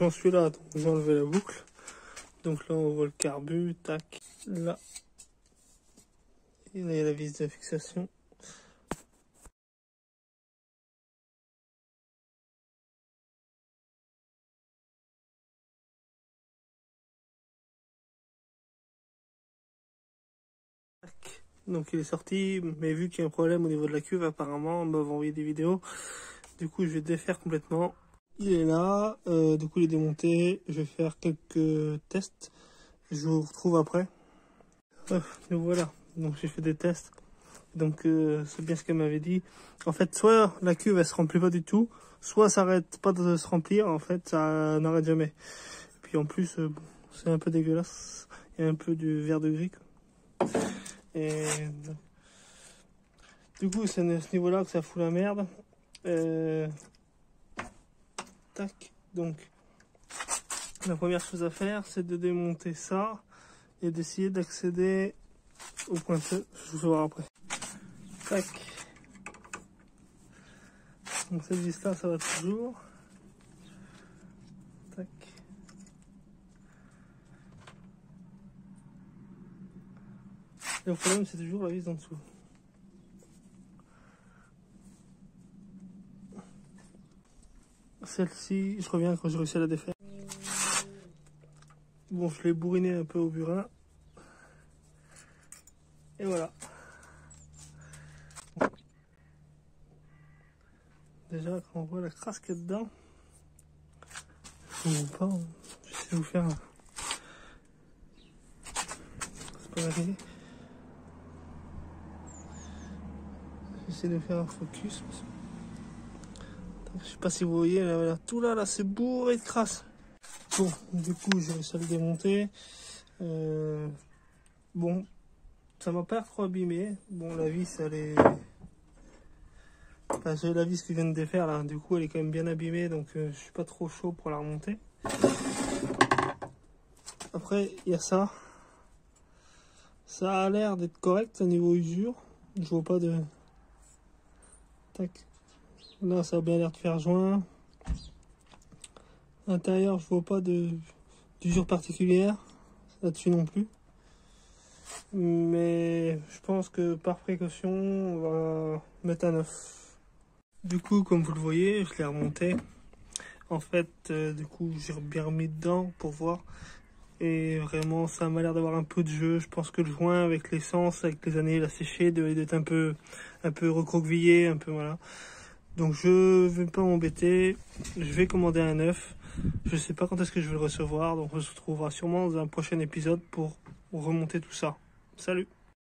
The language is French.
j'en suis là, donc j'ai enlevé la boucle. Donc là on voit le carbu, tac, là il y a la vis de fixation. Donc il est sorti, mais vu qu'il y a un problème au niveau de la cuve, apparemment, on m'a envoyé des vidéos. Du coup, je vais défaire complètement. Il est là, euh, du coup il est démonté. Je vais faire quelques tests. Je vous retrouve après. Euh, donc voilà, donc j'ai fait des tests. Donc euh, c'est bien ce qu'elle m'avait dit. En fait, soit la cuve elle se remplit pas du tout, soit ça arrête pas de se remplir. En fait, ça n'arrête jamais. Et puis en plus, euh, c'est un peu dégueulasse. Il y a un peu du vert de gris. Et du coup, c'est à ce niveau-là que ça fout la merde. Donc, la première chose à faire, c'est de démonter ça et d'essayer d'accéder au pointeux. Je vous voir après. Tac. Donc cette vis-là, ça va toujours. Tac. Et le problème, c'est toujours la vis en dessous. Celle-ci, je reviens quand j'ai réussi à la défaire. Bon, je l'ai bourriné un peu au burin. Et voilà. Déjà, quand on voit la crasse qu'il a dedans, je. J'essaie de vous faire. C'est pas arrivé. J'essaie de faire un focus. Je sais pas si vous voyez, tout là, là, c'est bourré de crasse. Bon, du coup, j'ai réussi à le démonter. Euh, bon, ça m'a pas trop abîmé. Bon, la vis, elle est. Enfin, la vis que je viens de défaire là. Du coup, elle est quand même bien abîmée, donc euh, je suis pas trop chaud pour la remonter. Après, il y a ça. Ça a l'air d'être correct au niveau usure. Je vois pas de. Tac. Là, ça a bien l'air de faire joint. L'intérieur, je vois pas de d'usure particulière. Là-dessus non plus. Mais je pense que par précaution, on va mettre un neuf. Du coup, comme vous le voyez, je l'ai remonté. En fait, euh, du coup, j'ai bien remis dedans pour voir. Et vraiment, ça m'a l'air d'avoir un peu de jeu. Je pense que le joint, avec l'essence, avec les années, il a séché, devait être un peu, un peu recroquevillé, un peu voilà. Donc je vais pas m'embêter. Je vais commander un neuf. Je sais pas quand est-ce que je vais le recevoir. Donc on se retrouvera sûrement dans un prochain épisode pour remonter tout ça. Salut